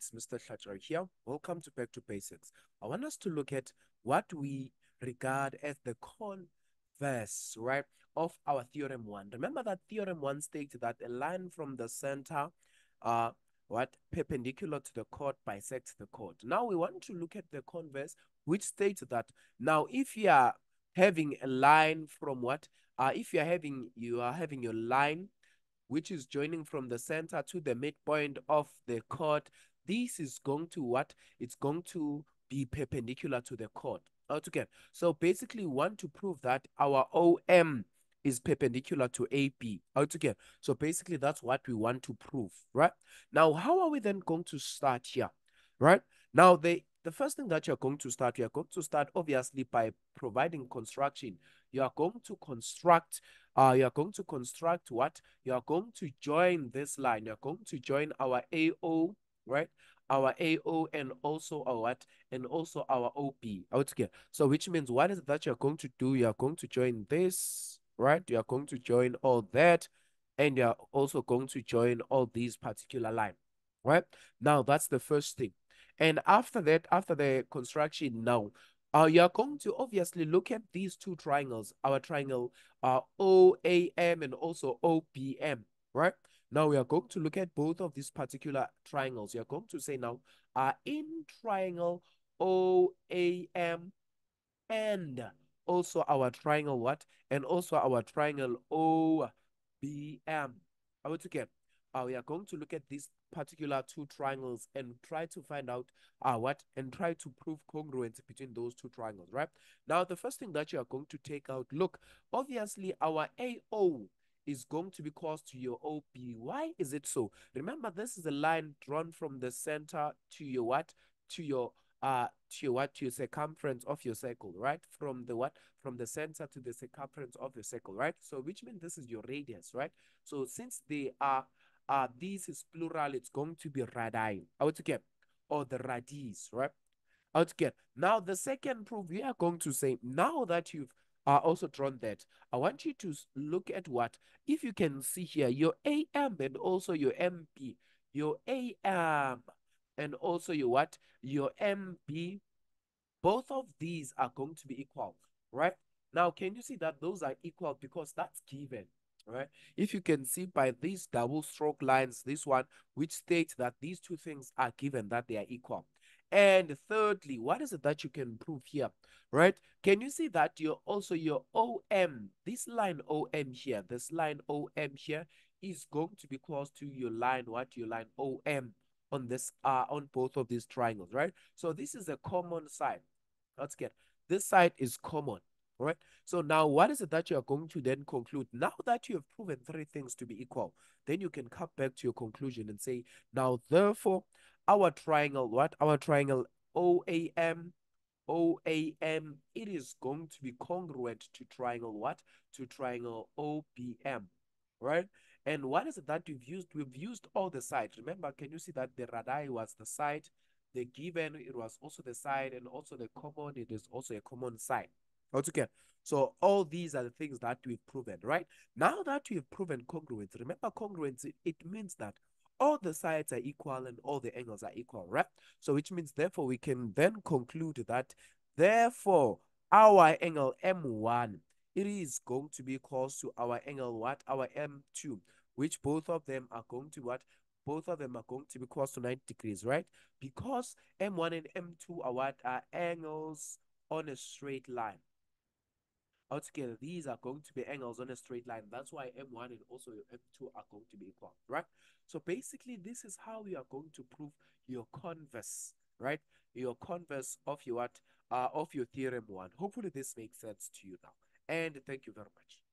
It's Mr. Hlachar here. Welcome to Back to Basics. I want us to look at what we regard as the converse, right, of our theorem one. Remember that theorem one states that a line from the center, uh, what perpendicular to the chord bisects the chord. Now we want to look at the converse, which states that now if you are having a line from what, uh, if you are having you are having your line which is joining from the center to the midpoint of the chord this is going to what? It's going to be perpendicular to the chord altogether. So basically we want to prove that our OM is perpendicular to AB altogether. So basically that's what we want to prove, right? Now, how are we then going to start here, right? Now, the, the first thing that you're going to start, you're going to start obviously by providing construction. You are going to construct, uh, you're going to construct what? You're going to join this line. You're going to join our AO right? Our AO and also our what? And also our OB altogether. So which means what is it that you're going to do? You're going to join this, right? You're going to join all that. And you're also going to join all these particular line, right? Now that's the first thing. And after that, after the construction now, uh, you're going to obviously look at these two triangles, our triangle uh, OAM and also OBM, right? Now we are going to look at both of these particular triangles. You're going to say now, uh, in triangle OAM and also our triangle what? And also our triangle OBM. Are would again, uh, we are going to look at these particular two triangles and try to find out uh, what and try to prove congruence between those two triangles, right? Now, the first thing that you are going to take out, look, obviously our AO is going to be close to your OB. Why is it so? Remember, this is a line drawn from the center to your what? To your uh to your what to your circumference of your circle, right? From the what? From the center to the circumference of the circle, right? So which means this is your radius, right? So since they are uh this is plural, it's going to be radii. Out again, or the radius, right? Out again. Now the second proof we are going to say now that you've are also drawn that. I want you to look at what, if you can see here, your AM and also your MB, your AM and also your what, your MB, both of these are going to be equal, right? Now, can you see that those are equal because that's given, right? If you can see by these double stroke lines, this one, which states that these two things are given, that they are equal. And thirdly, what is it that you can prove here, right? Can you see that you're also your OM, this line OM here, this line OM here is going to be close to your line, what your line OM on this, uh, on both of these triangles, right? So this is a common side. Let's get this side is common, right? So now what is it that you are going to then conclude? Now that you have proven three things to be equal, then you can come back to your conclusion and say, now therefore, our triangle, what? Our triangle OAM, OAM, it is going to be congruent to triangle what? To triangle OBM, right? And what is it that we've used? We've used all the sides. Remember, can you see that the radii was the side, the given, it was also the side, and also the common, it is also a common side. Okay, so all these are the things that we've proven, right? Now that we've proven congruence, remember congruence, it means that all the sides are equal and all the angles are equal, right? So which means therefore we can then conclude that therefore our angle M1, it is going to be close to our angle what? Our M2, which both of them are going to what? Both of them are going to be close to 90 degrees, right? Because M1 and M2 are what? Are angles on a straight line. Altogether, these are going to be angles on a straight line. That's why M1 and also M2 are going to be equal, right? So basically, this is how you are going to prove your converse, right? Your converse of your what? Uh, of your theorem one. Hopefully, this makes sense to you now. And thank you very much.